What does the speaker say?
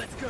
Let's go.